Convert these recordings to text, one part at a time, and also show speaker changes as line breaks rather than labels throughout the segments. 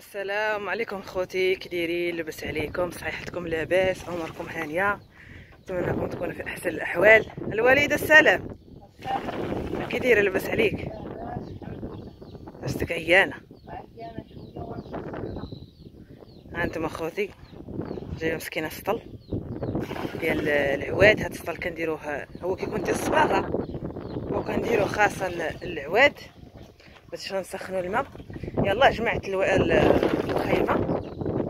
السلام عليكم خوتي كي لبس عليكم صحيحتكم لاباس عمركم هانية. نتمنىكم تكونوا في أحسن الأحوال. الوالدة السلام. كي دايره لبس عليك؟ راستك عيانة. ها أنتم اخوتي جاية مسكينة سطل. ديال العواد هاد السطل كنديروه هو كي كنت الصباغة. وكنديرو خاصة العواد. باش نسخنوا الماء. يلا جمعت ألو... الخيمة.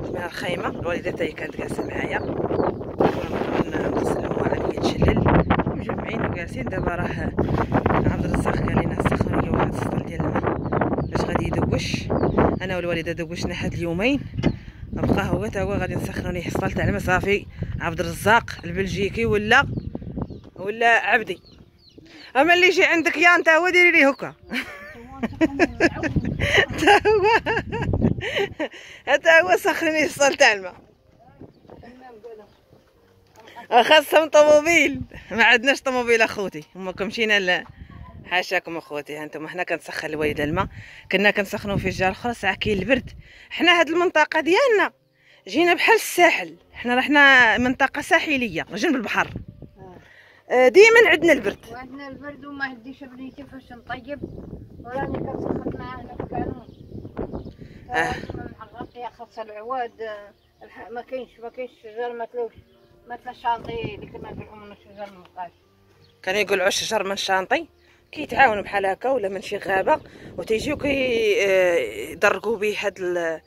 جمعنا الخيمة الوالده تاعي كانت جالسة معايا. نغسلوها عليا تشلل. مجمعين وجالسين. دابا راه عبد الرزاق قال لنا سخنوا لي واحد السطل ديال الماء. باش غادي يدوش. أنا والوالدة دوشنا هاد اليومين. بقى هو تا هو غادي نسخنوا ليه السطل تاع الماء. صافي. عبد الرزاق البلجيكي ولا ولا عبدي. أما اللي يجي عندك يا أنت هو ديري ليه هكا. حتى هو حتى هو سخني الصال تاع الماء. خاصهم طوموبيل. ما عندناش طوموبيل أخوتي. هما مشينا ل حاشاكم أخوتي. هانتوما حنا كنسخن الوالده الماء. كنا كنسخنوا في الجهه الأخرى ساعة كاين البرد. حنا هاد المنطقة ديالنا. جينا بحال الساحل. حنا رحنا منطقة ساحلية. جنب البحر ديما عندنا البرد.
وعندنا البرد وما عنديش بنيتي فاش نطيب. وراني كنسخن معاه هنا في الكانون
آه.
غطي خاص العواد آه، الح- ما كاينش ما كاينش شجر ما تلوش ما تلا شانطي اللي كنا نقولوا من الشجر ما بقاش.
كانوا يقولوا الشجر من شانطي؟ كيتعاونوا بحال هكا ولا من شي غابة وتيجيو كيدرقوا به هاد ال...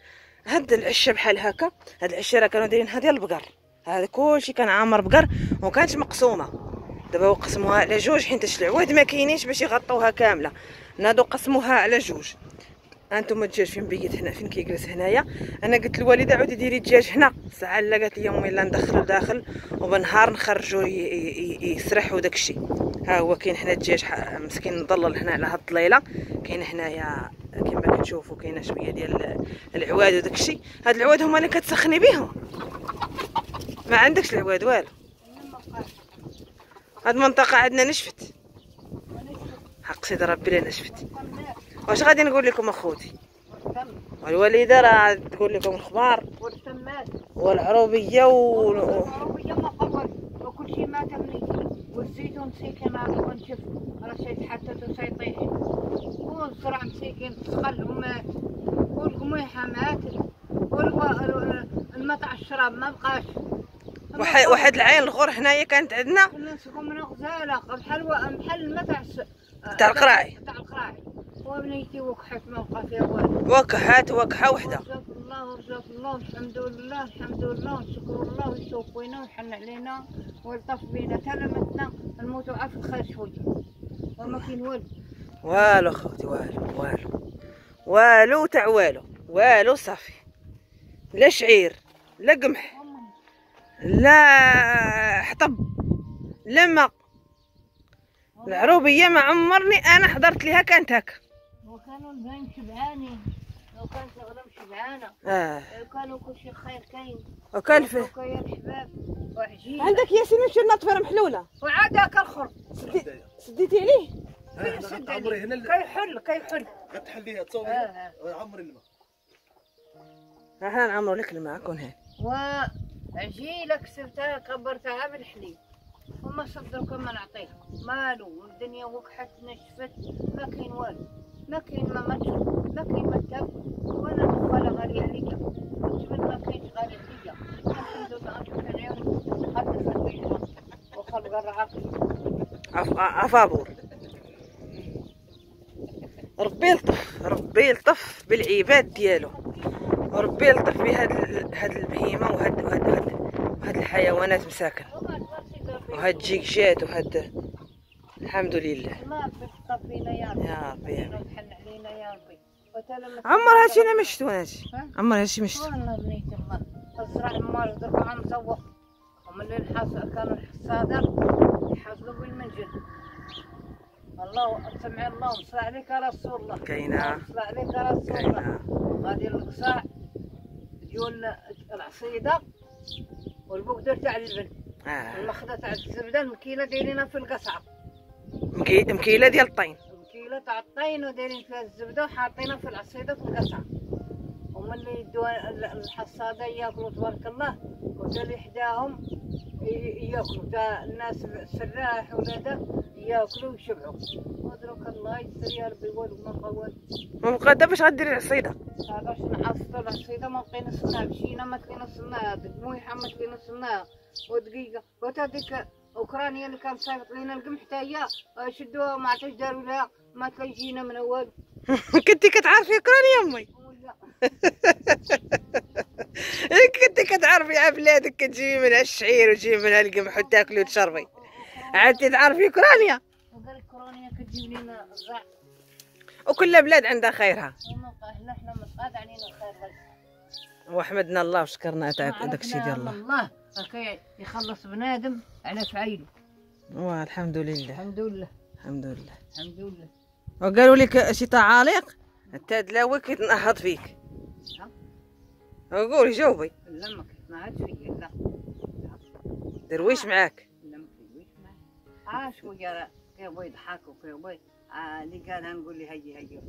هاد العشة بحال هكا. هاد العشة راه كانوا دايرينها ديال البقر. هذا كلشي كان عامر بقر وكانت مقسومة. دابا وقسموها على جوج حيت العواد ما كاينينش باش يغطوها كاملة. نادو قسموها على جوج. أنتم الدجاج فين بيت هنا فين كيجلس هنايا. أنا قلت للوالده عاودي ديري الدجاج هنا. ساعة لا قالت لي أمي لا ندخلو داخل وبنهار نخرجو يسرح وداك الشيء. ها هو كاين هنا الدجاج مسكين مضلل هنا على هاد الطليله كاين هنايا كما كتشوفوا كاينة شوية ديال العواد وداك الشيء. هاد العواد هما اللي كتسخني بهم ما عندكش العواد والو. هاد المنطقة عندنا نشفت. حق سيدي ربي لا نشفت. واش غادي نقول لكم أخوتي؟ والوالدة راه تقول لكم أخبار
والسماد
والعروبية و...
والعربية ما قوت وكل شيء مات بنيتي والزيتون مسيكن عاد ونشف راه سيتحتت وسيطيح والزرع مسيكن تسخل ومات والقميحة ماتت والماء تاع الشراب ما بقاش.
واحد واحد العين الغور هنايا كانت عندنا.
كنا نسقو من غزالة بحال بحال الماء تاع الس-
تاع القراعي.
تاع القراعي وبنيتي وكحت ما بقى فيها والو
وكحات وكحه وحدة.
رزق الله ورزق الله الحمد لله الحمد لله ونشكر الله ويتوفينا ويحن علينا. ويلطف بينا تلمتنا نموت عافية خير شوي. وما كاين والو.
والو خوتي والو والو. والو تاع والو. والو صافي. لا شعير لا قمح. لا حطب لا ما العروبيه ما عمرني أنا حضرت ليها كانت هكا.
وكانوا البنات شبعانين لو كانت الغنم شبعانة. آه. كانوا كل شيء خير كاين.
وكان فيه عندك ياسين النطفه محلوله
وعاد هاك الخر
سدي- سديتي عليه؟
فين سد عليه. كيحل كيحل
غتحليها تصوبي
آه،
عمري الماء
ها نعمروا لك الماء كون هاني
وعجينة كسرتها كبرتها بالحليب وما صدروا كما نعطيها مالو والدنيا وقحت نشفت. ما كاين والو. ما كاين ما مشروب ما كاين ما تاكل وأنا الدخالة غالية عليا الجبن ما كاينش غالي عليا. الحمد لله نشوف العيون خلف البيت وخلق الرعاقي
عفابور ربي يلطف ربي يلطف بالعباد ديالو. وربي يلطف بهاد هاد البهيمة وهاد وهاد وهاد, وهاد الحيوانات مساكن. وهاد الجيكجات وهاد الحمد لله.
ما فينا يا ربي.
يا ربي.
علينا يا
عمر هادشي أنا مشتو هادشي.
ها؟
عمر هادشي
والله بنيت الله. الزرع مال ومن كانوا الصادر يحصلوا بالمنجل الله سمع الله وصلى عليك يا رسول الله.
كاينة.
وصلى عليك يا رسول الله. غادي القصاع. ديال العصيدة والبقدر تاع اللبن
آه.
المخدة تاع الزبده المكيله دايرينها في القصعة.
مكي- مكيلة ديال الطين.
المكيله تاع الطين ودايرين فيها الزبدة وحاطينها في العصيدة في القصعة. وملي يشدوا ال- الحصادة ياكلوا تبارك الله وتا اللي حداهم ياكلوا. تا الناس السراح ولاده ياكلوا ويشبعوا. الله يستر يا ربي والو ما
بقى دابا اش غديري العصيدة.
باش نحصلوا العصيدة؟ ما بقينا صناها مشينا ما كلينا صناها دمويحة ما كلينا صناها ودقيقة. وتا ديك أوكرانيا اللي كان صايفط لنا القمح حتى هي آه، شدوها ما عرفتش داروا لها ما تلاقينا من أول.
كنتي كتعرفي أوكرانيا
أمي؟
كنتي كتعرفي على بلادك كتجيبي منها الشعير وتجيبي منها القمح وتاكلي وتشربي. عادتي تعرفي
أوكرانيا؟
وكل بلاد عندها خيرها.
إحنا متقاد علينا الخير
وحمدنا الله وشكرنا تاع الشيء ديال الله.
الله. يخلص بنادم على فعيله.
والحمد لله.
الحمد لله.
الحمد لله.
الحمد لله.
وقالوا لك شي تعاليق؟ التدلاوي كتنهض فيك.
ها؟
قولي جاوبي.
لا ما عاد فيا لا
درويش معاك.
لا ما كنت معاه. آه شوية كيبغي يضحك وكيبغي آه اللي قالها نقول لي هيا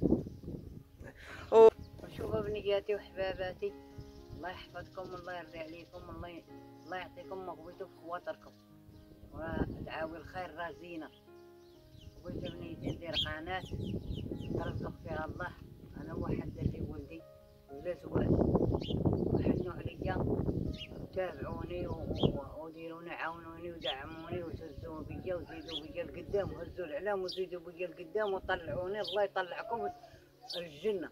أو.
وشوفوا بنياتي وحباباتي الله يحفظكم الله يرضي عليكم الله ي... الله يعطيكم بغيتوا في خواطركم. ودعاوي الخير راه زينه بغيت بنيتي ندير قناة ترزق فيها الله. أنا واحد درتي ولدي ولا زواج. وحنوا عليا تابعوني وديروني عاونوني ودعموني وهزوا بيا وزيدوا بيا القدام وهزوا الاعلام وزيدوا بيا القدام وطلعوني الله يطلعكم الجنة.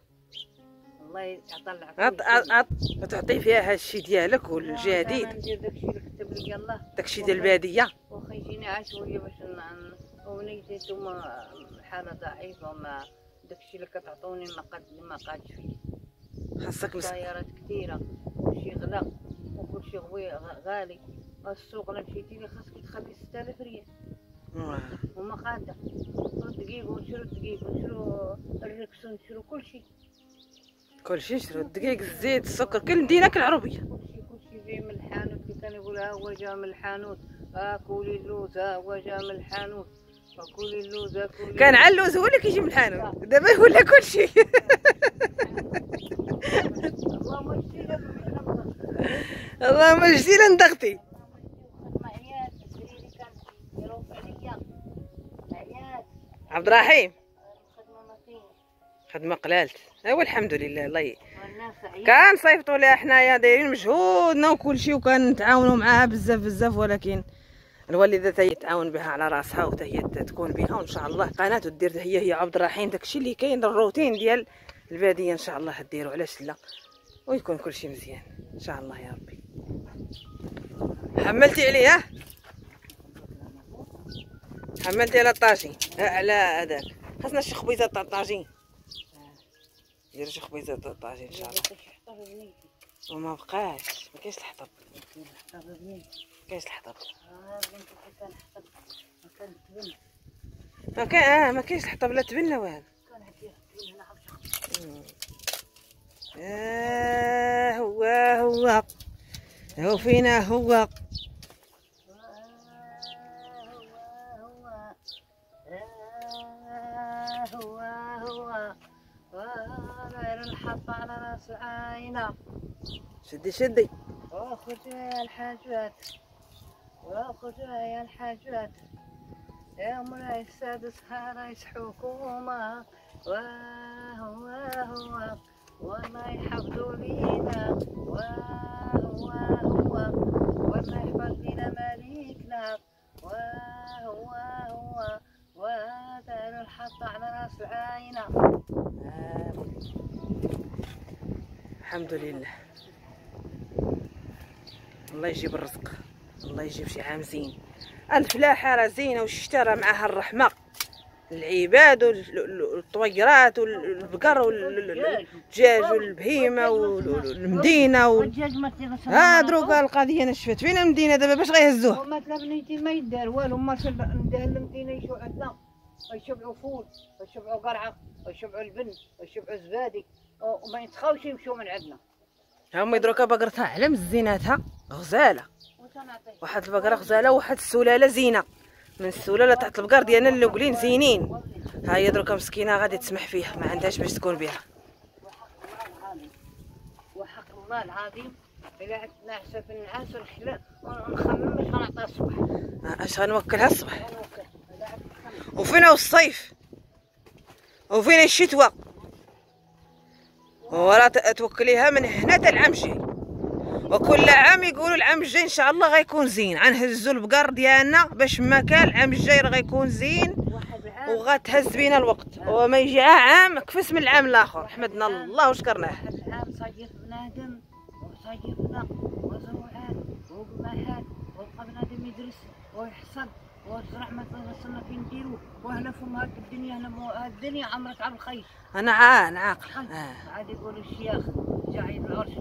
الله يطلعكم
عط عط تعطي فيها هالشي ديالك والجديد.
ندير داكشي اللي كتب لي الله
داكشي ديال البادية.
واخا يجيني عشويه باش ونيتي نتوما حالة ضعيفة ما داكشي اللي كتعطوني ما قد ما قادش فيه.
خاصك مس...
سيارات كثيرة وكلشي غلا وكلشي غالي. السوق لا مشيتي لي خاصك تخلي 6000 ريال. وما قادة نشرو الدقيق ونشرو الدقيق ونشرو الركس ونشرو كلشي
كلشي شرو الدقيق الزيت السكر كل مدينة كالعربيه
كلشي كلشي جاي من الحانوت اللي كان يقول ها هو جا من الحانوت. ها كولي اللوز ها هو جا من الحانوت. كولي اللوز ها كولي
كان علوز هو اللي كيجي من الحانوت. دابا ولا كلشي
اللهم اجزي لك
عبد الرحيم. خدمة قلالت. أيوا الحمد لله الله كان صيفطوا لها حنايا دايرين مجهودنا وكل شيء وكان نتعاونوا معاها بزاف بزاف ولكن الوالدة تا هي تعاون بها على راسها وتا هي تكون بها وإن شاء الله قناة دير هي هي عبد الرحيم داكشي اللي كاين الروتين ديال البادية إن شاء الله ديروا علاش لا؟ ويكون كل شيء مزيان إن شاء الله يا ربي. حملتي عليها حملتي على الطاجين. آه، على هذاك خاصنا شي خبيزة تاع الطاجين. دير شي خبيزة تاع الطاجين إن شاء الله. وما بقاش. ما كاينش الحطب. ما كاينش الحطب. ما كاين آه ما كاينش الحطب. لا تبنى والو. مم. آه هو هو. هو فينا هو.
الحط على راس عينه
شدي شدي.
واخذ يا الحاجات. واخذ يا الحاجات. يا مولاي السادس ها رئيس حكومة. وهو هو والله يحفظوا لينا. وهو هو والله يحفظ لينا مليكنا وهو هو وهذا الحط على راس العاينة.
الحمد لله. الله يجيب الرزق. الله يجيب شي عام زين. الفلاحة راه زينة والشتا راه الرحمة. العباد والطويرات والبقر والدجاج والبهيمة والمدينة وال...
والدجاج ما تيغسل
ها دروك القضية نشفت فين المدينة دابا؟ باش غيهزوه؟
وما بنيتي ما يدار والو. ما ندير المدينة يشو عندنا يشبعوا فول ويشبعوا قرعة ويشبعوا البن ويشبعوا زبادي وما يتخاوش يمشوا من عندنا.
هما دروكا بقرتها على مزيناتها
وتنعطي.
واحد البقرة غزالة وواحد السلالة زينة. من السلالة تاع البقر ديالنا الأولين زينين. ها هي دروكا مسكينة غادي تسمح فيها ما عندهاش باش تكون بها.
وحق الله العظيم إذا نعسى في النعاس ونحلى ونخمم باش غنعطيها الصبح.
آه، اش غنوكلها الصبح. وفين الصيف. وفين الشتوى. ورا توكليها من هنا حتى العام الجاي وكل عام يقولوا العام الجاي إن شاء الله غيكون زين. غنهزوا البقر ديالنا باش ما كان العام الجاي راه غيكون زين. وغتهز بينا الوقت. وما يجي عام كفس من العام الآخر؟ حمدنا الله وشكرناه
العام صيف بنادم وصيفنا وزروعات وقماحات وبقى بنادم يدرس ويحصد وزرع ما وصلنا فين نديرو؟ وهنا في هاد الدنيا هنا مو- الدنيا عمرك على الخير.
أنا عا أنا عاقل. آه.
عاد يقولوا الشيخ جايب العرش.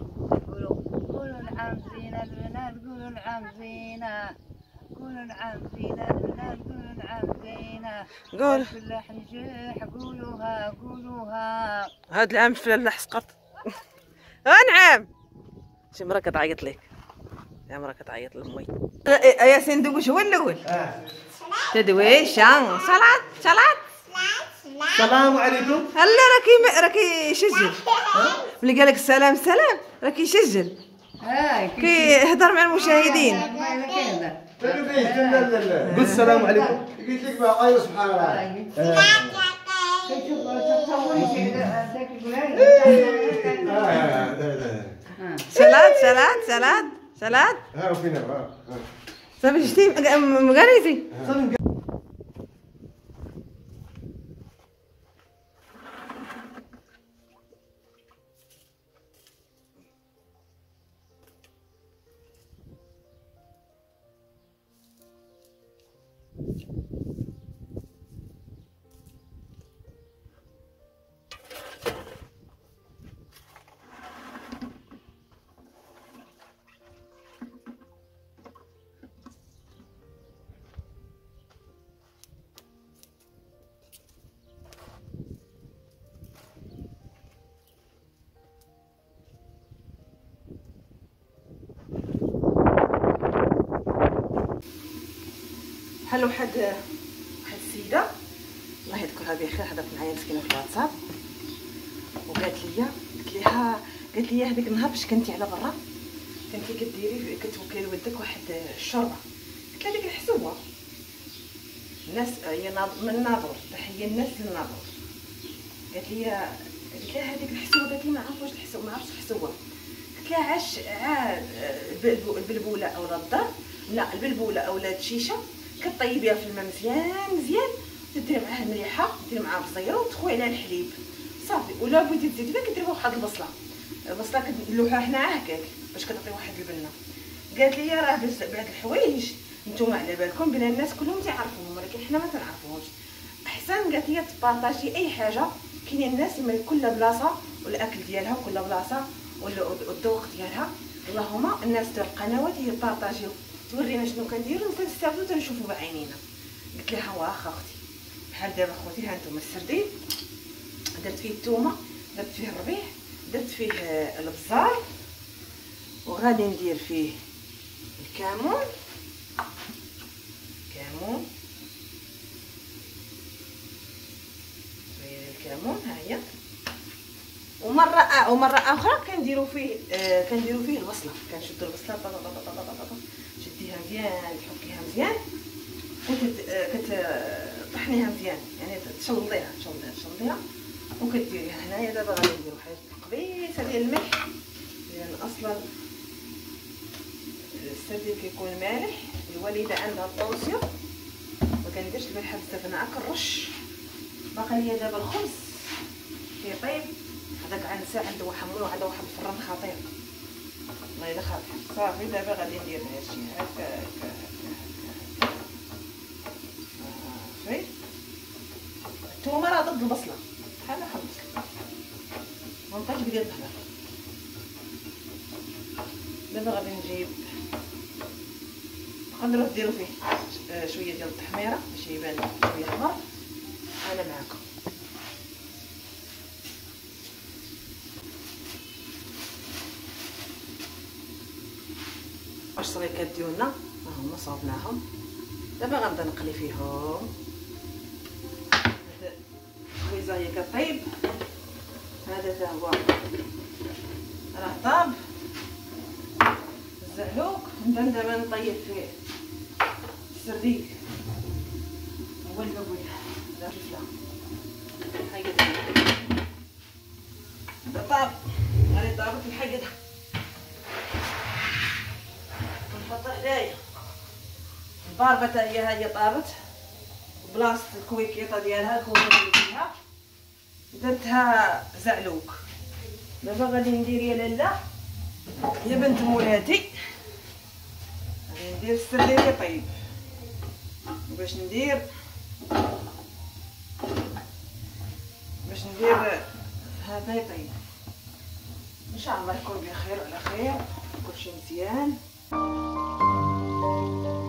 قولوا العام زينة البنات قولوا العام زينة قولوا العام زينة البنات قولوا العام زينة
قول
الفلاح نجيح قولوها قولوها.
هاد العام الفلاح سقط أنعم. شي مرة كتعيط ليك. يا مرة كتعيط لأمي. يا سندوش هو الأول؟ تدويشة صلاة صلاة.
السلام عليكم.
هلا راكي راكي يسجل ملي قالك السلام سلام. راكي يسجل
هاي
كيهضر مع المشاهدين.
قلت السلام عليكم.
قلت لك أيوه سبحان الله.
صلاة صلاة صلاة
ها فينا ها.
صافي شتي مقاليتي بحال واحد واحد السيده الله يذكرها بخير حضرت معايا مسكينة في الواتساب. وقالت لي قلت لها قالت لي هذاك النهار باش كنتي على برا كنتي كديري كتوكلي لولدك واحد الشوربه قلت لها ديك الحسوة. الناس هي من ناظور تحية الناس للناظور. قالت لي قلت لها هذيك الحسوة قالت لي ما عرفت واش الحسوة ما عرفتش الحسوة. قلت لها عاش عاد البلبو- البلبوله اولا الدار لا البلبولة اولا الشيشه كطيبيها في الماء مزيان مزيان. تديري معاها المليحه ديري معاها البصيره وتخوي عليها الحليب. صافي. ولا بغيتي تزيدي بها كديري واحد البصلة. البصلة كنلوحوها حنا هكاك باش كتعطي واحد البنه قالت لي راه بهاد الحوايج. نتوما على بالكم بلا الناس كلهم تيعرفوهم ولكن حنا ما تنعرفوهمش. أحسن قالت لي تبارطاجي أي حاجة. كاينين الناس اللي كل بلاصة والأكل ديالها وكل بلاصة وال- والذوق ديالها. اللهم الناس ديال القنوات هي بارطاجيو تورينا شنو كنديرو؟ وتنستافدو تنشوفو بعينينا. قلت لها واخا أختي. بحال دابا خوتي ها نتوما السردين. درت فيه الثومه درت فيه الربيع درت فيه آه، البزار. وغادي ندير فيه الكمون. كمون. شوية الكمون ها هي ومرة آه ومرة أخرى كنديروا فيه آه كنديروا فيه البصله كنشدوا البصله مزيان تحكيها مزيان. كت آه، كت آه، طحنيها مزيان يعني تشلضيها تشلضيها تشلضيها وكديريها هنايا دابا غادي نديرو حاجة قبيصه ديال الملح. لأن أصلا السردين كيكون مالح الوالدة عندها الطوسيه ما كنديرش الملح بزاف أنا كنرش باقي ليا دابا الخبز. كيطيب هذاك عند ساعة عنده واحد مولو عنده واحد الفران خطير. الله الا خاطر صافي دابا غادي ندير هادشي هكا هكا صافي الثومه راه ضد البصلة. بحال بحال البصله ما بقاش بدير الطحنه دابا غادي نجيب تقدروا ديروا فيه آه، شوية ديال التحميرة باش يبان شوية احمر أنا معاكم. البطيخات ديالنا ها هما صوبناهم دابا غنبدا نقلي فيهم. هاد هي كطيب هذا تا هو. راه طاب. الزعلوك نبدا دابا نطيب فيه. السرديك هو الأول. الرجله هيا دابا طاب. غادي طابت الحاجة حدايا الباربة هي هي طابت. بلاصه الكويكيطه ديالها الكويكيطه اللي فيها. درتها زعلوك. دابا غادي ندير يا لاله يا بنت مولاتي. غادي ندير السردين يطيب باش ندير باش ندير هذا يطيب إن شاء الله يكون بخير وعلى خير. كلشي مزيان.
Thank you.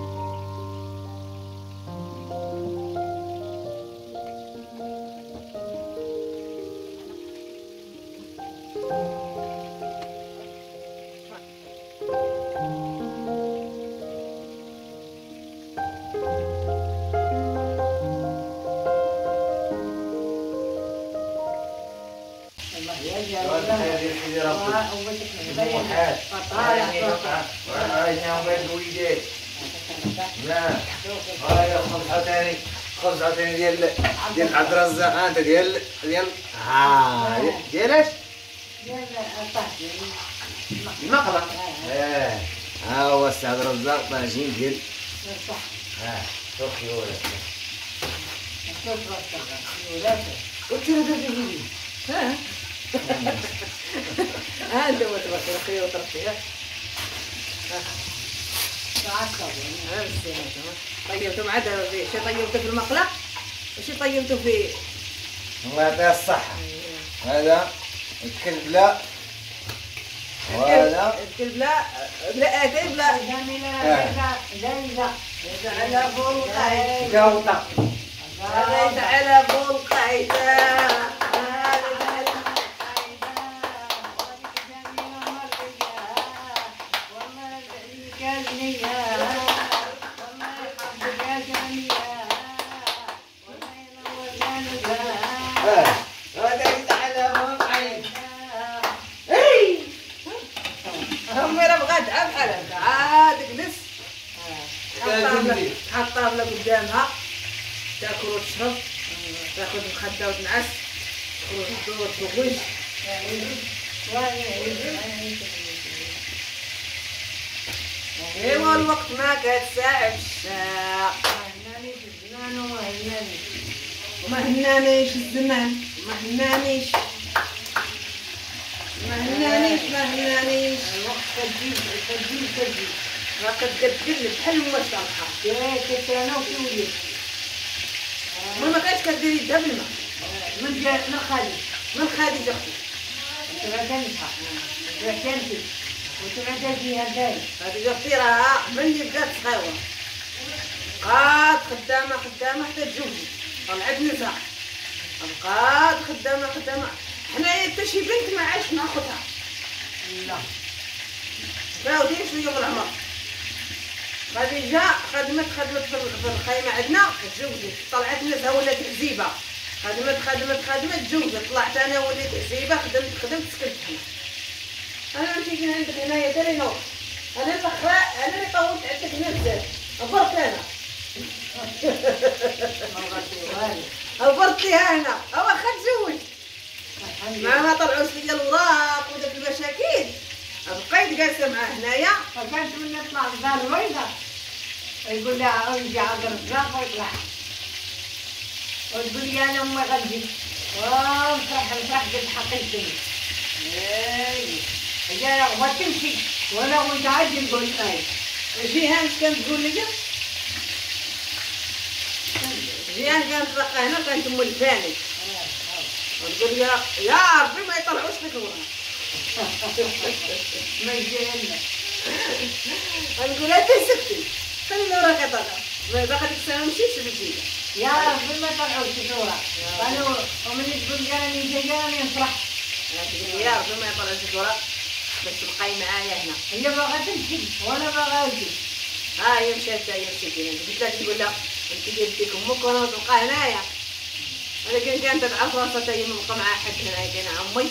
ديال ديال عبد الرزاق انت ديال ديال ها ديال اش؟ المقلة آه ها هو السي عبد الرزاق طاجين ديال ها شوفي هو قلت له دير لي
ها ها انت ما تبقى الخيوط رفيع طيبتم عاد شي طيبته في المقلة وشي طيبته في
الله يعطيها الصحة. هذا الكلب لا. وهذا؟
الكلب لا. بلا اتاي بلا ليس على فوق القاعدة
آه هذا يتعلم العين
هم راه بغات عاد بحال هكا عاد جلس حط طابلة قدامها تاكل وتشرب تاخذ مخدة وتنعس تخرج تدور تخرج ايوا الوقت ما كتساعدش الساعة وما هنانيش الزمان. ما هنانيش ما هنانيش ما هنانيش ما كتقدر بحال ما صالحة ما ما كانش كديري يدها بالماء
من جا من خالد
من خديجة أختي
وتبعتنها وتبعتنتي وتبعتنتي هداي
خديجة أختي راه ملي بدات صغيرة. بقات خدامة خدامة حتى تزوجت طلعت نساء بقات خدامة خدامة. حنايا حتى شي بنت ما عاش مع خوتها
لا
باودين شوية من العمر. خديجة خدمت خدمت في الخيمة عندنا تزوجت. طلعت نسها ولات عزيبة خدمت خدمت خدمت تزوجت. طلعت أنا وليت عزيبة خدمت خدمت سكنت هنا. أنا مشيت من عندك هنايا داري نور أنا الاخرى أنا اللي طولت عندك هنا بزاف عبرت أنا. واخا تزوج
الحمد لله.
معها طلعوا لي الوراق وداك المشاكل. بقيت جالسه معاه هنايا
فكانت من يطلع الدار البيضاء يقول لها أنجي عبد الرزاق ويطلع. وتقول لي أنا أمي غنجي. وفرح الفرح قد حقيقتني هي وتمشي وأنا متعدي نقول أي.
جيهان اش كانت تقول لي؟ جيهان كانت تلقى هنا كانت ام الفاني. وتقول لي يا ربي ما يطلعوش لك وراها
ما يجي لنا
نقول لها تسكتي خلي يطلع ما باقي ديك السنة مشيتش بالجيده
يا ربي ما طلعوا الشطورة قالوا ومن تقول جاني جاني نفرح
يا ربي ما يطلعوش لك وراك باش تبقاي معايا هنا.
هي باغا تمشي وأنا باغا نجي
ها هي مشات هي مشيت هنا قلت لها تقول لها انت ديك أمك وأنا تبقى هنايا ولكن كانت تعرف راسها هي مبقى مع حد هنايا كان عمي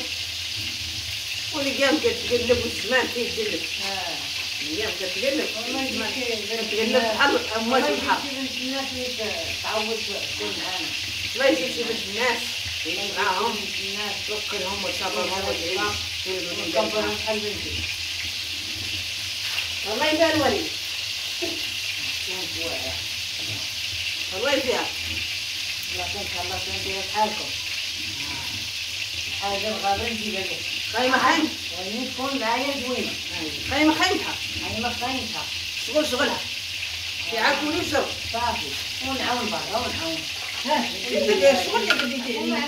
واللي قام كتقلب والزمان فيه تقلب أيام كتقلب كتقلب بحال اموات البحر
الناس تعود تكون معانا
الله باش الناس معاهم
الناس
يوكلهم ويصبرهم ويدعيهم
ونكبرهم بحال بنتي
والله يبان ولي والله فيها
الله كنت الله كنت بحالكم حاجة الغابة نجيبها لك
خايمة خايمة
ولي تكون معايا زوينة
خايمة خايمتها
أنا ما خاينتها
شغل شغلها. يعاكوني وشرب
صافي. ونعاون بعضها ونعاون ها
كيف شغل اللي بديتي لا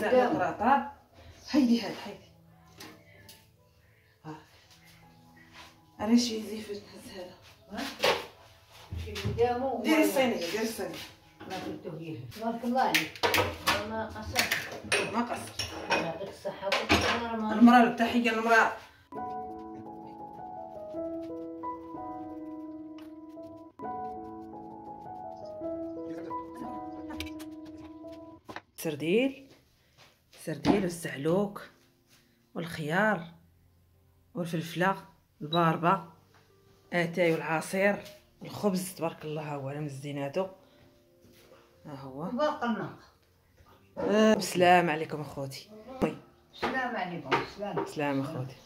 كلشي
بزاف
قدام
راه طاب هيدي هاد هيدي. ها أنا شي زيف نهز هذا. ديري الصينية ديري الصينية.
ما قلتو هي بارك الله عليك. ما قصرت.
ما قصر
يعطيك ما
المراه التحيه المراه سرديل؟ سرديل والزعلوك والخيار والفلفلة الباربة اتاي والعصير الخبز تبارك الله ها هو أنا مزيناتو ها هو.
باقي الماء
آه، بسلام عليكم أخوتي.
السلام عليكم. السلام.
سلام أخوتي.